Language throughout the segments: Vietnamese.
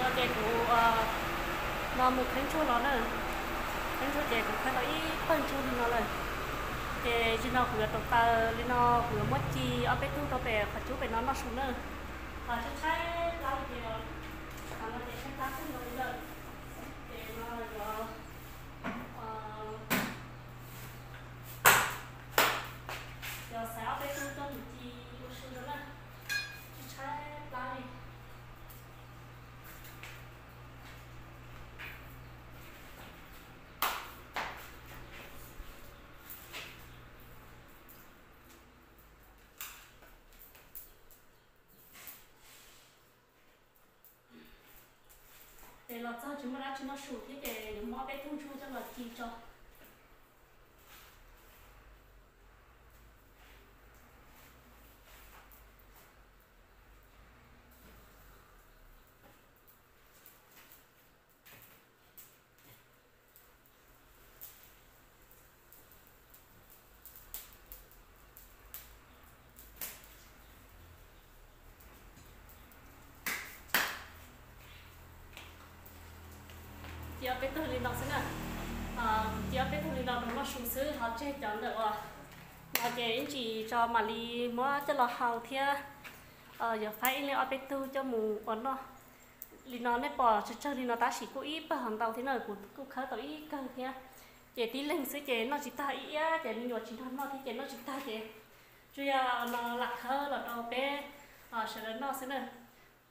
nó chạy của nó một khánh chua nó nè khánh chua chạy của khánh nó ít phân chua thì nó lên thì chỉ nó vừa tộc ta lên nó vừa mất chi ở bên tu tao bè phải chú bè nó nó xuống nè và chú thấy lâu gì rồi nó để chúng ta không được chúng ta chúng nó sụt cái cái những mỏ bé thun chu cho lọt chi cho. Giờ biết tôi linh đọc xin nào à giờ bé tôi lên đọc nó sung sướng họ chơi chọn được à mà cái chỉ cho mà đi mua cho lọ hào thia ờ giờ phải lên ở bé tư cho mù còn nó. Li nó nè bỏ cho chơi li nó ta chỉ cố ý bà hàng tàu thế nào cũng cũng khá tàu ít cần kia chị tí lên sứ chị nó chỉ ta ý á chị mình nhột chỉ nó nó thì chị nó chỉ ta chị chú ya nó lạc khơ là đồ bé ờ sẽ đến nó sẽ nè.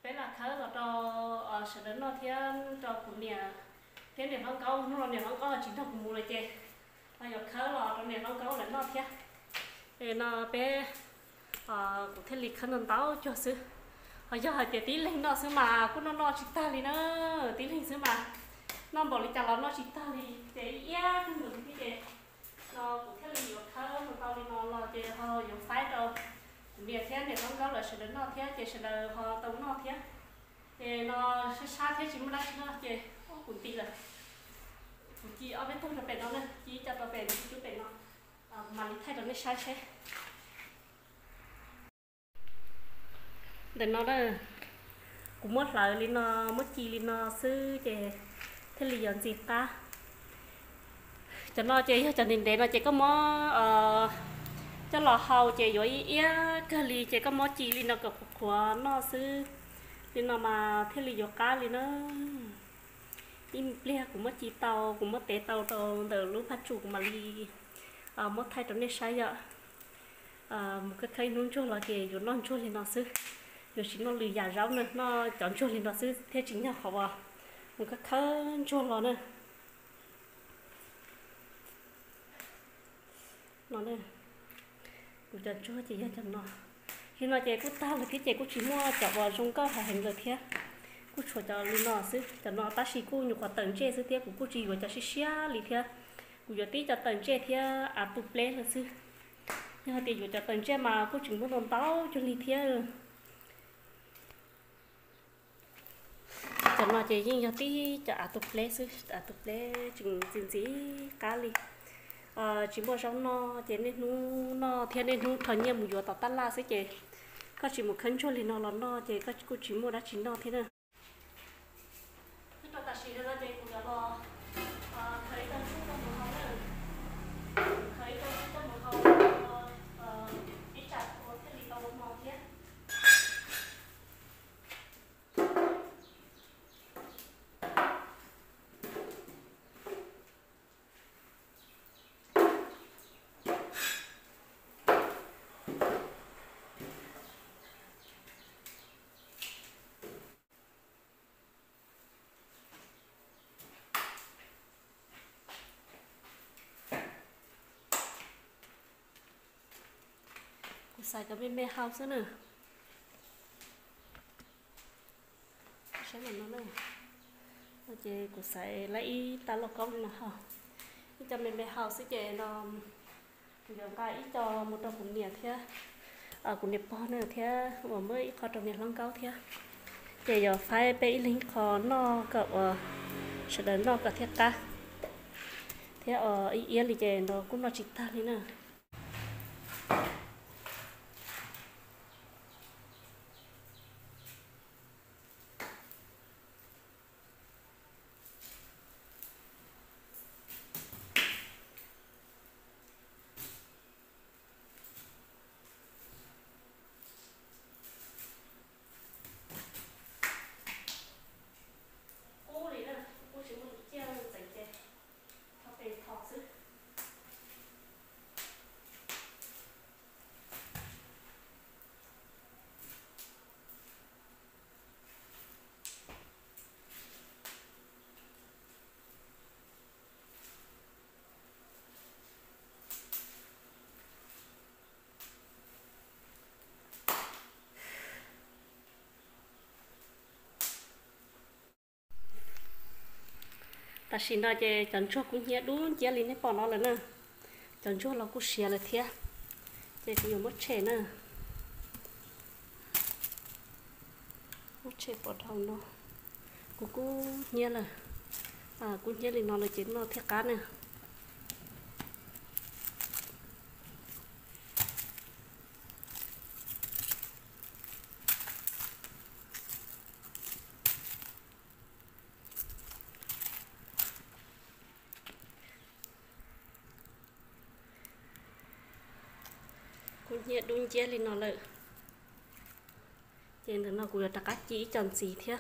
Bé lạc khơ là đồ ờ sẽ đến nó thiên đồ cũng nhà thế này nó câu, nó này nó có chính thống mua này chè bây giờ khá là nó này nó câu là nó thế để nó bé à cũng thế lịch khăn tao cho sư bây giờ họ chỉ tí lên nó sư mà, cũng nó nó chỉ ta đi nó tí lên sư mà. Nó bảo lịch chả nó chỉ ta đi để ya cũng được cái chè nó cũng thế lịch khá mà tao đi nó lo chè họ dùng phái đâu việc thế này nó câu là sự đến nó thế chè sự là họ tống nó thế. Để nó sẽ xa thế chỉ mới đánh nó chè cũng tí rồi chị ở bên trong là bể nó nè chị cho tao bể chú bể nó ờ, mà đi thay nó sai sai để nó đó. Cũng mất lại lên nó mất chi lên nó sư chè. Thế là dọn gì ta? Cho nó chè, cho nên để nó chè có mó cho lò hầu chè rồi ý cái li chè có mó chi lên nó cặp khóa nó sư. Lên nó mà thế là dọn cá lên nó im lia cũng mất chi tàu, cũng mất té tàu tàu từ lúc phát chủ mà đi à ờ, mất thay trong này sai ạ. À một cái cây nón chua là kì rồi non chua thì nó sư rồi chỉ nó lười giả rau nữa, nó chọn chua thì nó sư thế chính là khó vào một cái cây chua là nữa. Nó đây cũng chọn chua chỉ chọn nó khi nó chạy cũng tao là cái chạy cũng chỉ mua chọn vào trong có phải hình rồi thế cú chua cho linh nó xứ cho nó ta xí cú nhục quả tận trên xứ tiếc của cú chỉ của cho xí xía lì thia. Cú giờ tí cho tận trên thia à tu plé là xứ nhưng mà tí của cho tận trên mà cú chừng muốn đồn táo cho lì thia. Cho nó chỉ riêng cho tí cho à tu plé xứ à tu plé chừng gì xí cá lì. À chỉ mua xong nó chỉ nên nu nó thiên nên nu thời nhiên một giờ tao tắt la xứ chị. Có chỉ một khấn cho lì nó là nó chị, có cú chỉ mua đã chín nó thế nào ta chỉ là để của nhà bò thấy tân sức trong một hóng này thấy tân sức trong một hóng ít chặt của cái lì tàu màu thiết xài cái bên bê house nữa sẽ mà nó này nó chị cũng xài lấy ta lọc công nó hả? Cho bên bê house chị nó giờ cái ít cho một trong ờ, cũng nhiệt thế. Ở cũng nhiệt bao nữa thế. Mà mới khó trong nhiệt lăng cao thế. Chị giờ phải bê lính khó nó cậu ờ, sẽ đến nó cả thiết ta. Thế ở ý ý thì chị nó cũng nó chỉ ta thế nào xin nó chơi chọn chỗ cũng nhớ đúng chơi lên bỏ nó lên nè chọn chỗ nó cũng xia là thiệt chơi thì mất trẻ nè. Mất trẻ bỏ đồng nó. Cũng cũng nhớ là à cũng nhớ lên nó là chính nó thiệt cá nè. Nhiệt đun chia lên nó lợi. Trên đó nó cũng là các à, chỉ chọn gì thế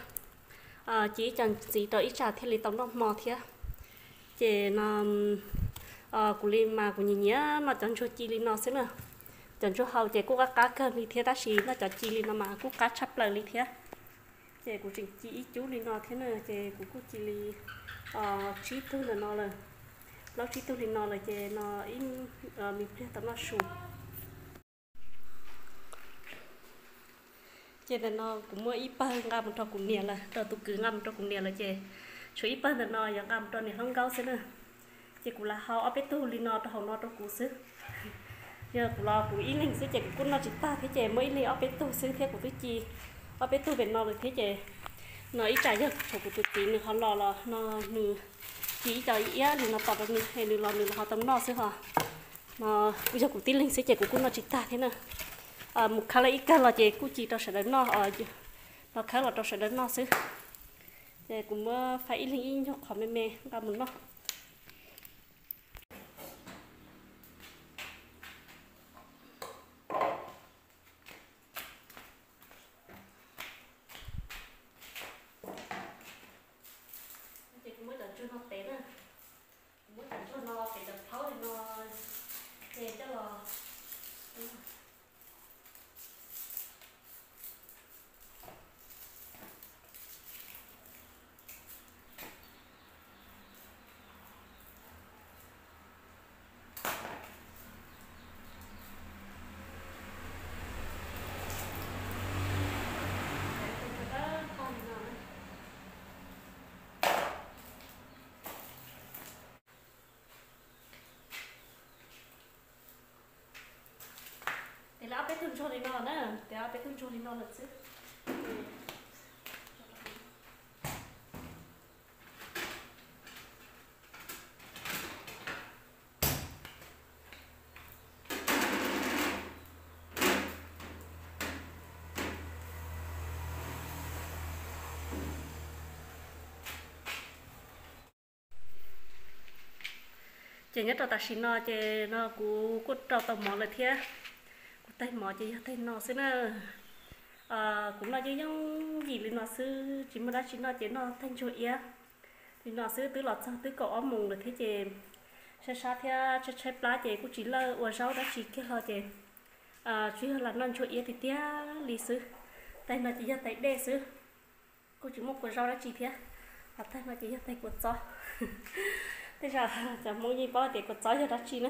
à chỉ chọn gì đó ít trả thế lấy tống nó mò thế chế nó à cũng lên mà cũng nhìn nhá nó chọn cho chi lên nó xem nào chọn cho hậu chế cũng các cá cơm đi thế ta xí nó chọn chi lên nó mà cũng cá chắp lại đi thế chế cũng chỉ chỉ chú lên nó thế nào chế cũng cũng chỉ lên à chỉ thương là nó là nó chỉ thương lên nó là chế nó in à, mình biết tấm nó sụp. Chế là nó cũng mua ít bao ngâm cho cũng nè là cho tụ cứ ngâm cho cũng nè là chế chú ít bao là nó giờ ngâm cho nhiều không cao xí nữa chế cũng là họ ở bên tu li nó cho họ nó cho cũng xí giờ cũng là cũng ít linh xí chế cũng nó chỉ ta thế chế mới li ở bên tu xí thế của tôi chi ở bên tu bên nó được thế chế nó ít trả giờ thuộc của tôi tí nữa họ lo là nó nửa chỉ cho ý thì nó tao được nửa hay nửa lo nửa họ tấm nó xí hả mà bây giờ cũng tin linh sẽ chế cũng nó chỉ ta thế nào. Ờ, một khá là ít cái là chị cũng chỉ cho sẽ đến nó ở nó khá là cho sẽ đến nó xứ. Thì cũng ờ, phải linh in cho khỏi mềm mềm cảm ơn nó chị cũng mới đợi cho nó té nữa mới đợi cho nó để đập tháo thì nó để cho là thì là bé cho đi nó nè cho đi chỉ nhất là ta xin nó chỉ nó cú cú trâu tàu mỏ là thế tay mò chỉ tay nó xí nè. À cũng là chỉ những gì lên nó xứ chỉ mà đã chỉ nó chỉ nó thanh chuột ya thì nó xứ tứ lọt sang tứ cỏ mùng được thế chị sẽ sát theo sẽ chạy lá chị cũng chỉ là ở rau đã chỉ cái họ chỉ à chỉ là non chuột ia thì tia lì xứ tay mà chỉ ra tay đê xứ cô chỉ một quả rau đã chỉ thế và tay mà chỉ ra tay của gió. Thế giờ chẳng muốn gì bao tiền có gió cho đã chỉ nữa.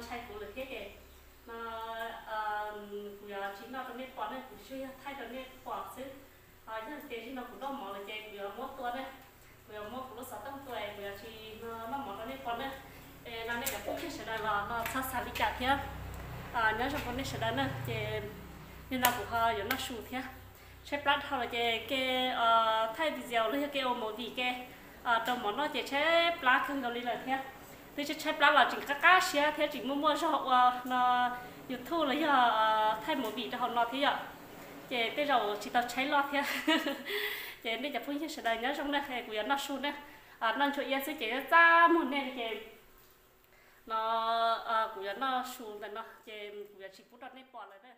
xíu sai của được thế kì mà của chính nó cái nét quả này của suy thay cái nên quả chứ, à nhưng thế chính nó cũng đâu mỏ là cái của mỗi tuổi này mốt mỗi lúc sáu tám tuổi của chỉ nó nó mỏ nó nét quả này. Nó nên cái cũng sẽ là nó sát sát đi chặt thế à nhớ trong con nên sẽ là nữa, cái nên là cũng họ giờ nó sụt thế chế plát họ là cái cái ờ, thay video lấy cái ôm màu gì cái À, trong món nó chỉ chế lá không có lý là thế. Chỉ chép lá là chỉ cá cá xía, thế chỉ mua mua cho họ ờ, nó youtube là giờ thay một vị cho họ nó thế ạ. Chị bây giờ chỉ tao cháy lo thế. Chị bây giờ như sẽ đại nhớ trong đây thì à, của nó xuống đấy, à nó cho yên sẽ chị ra một này chị nó của nó xuống là nó. Chị của chỉ phút đó nên bỏ lại đấy.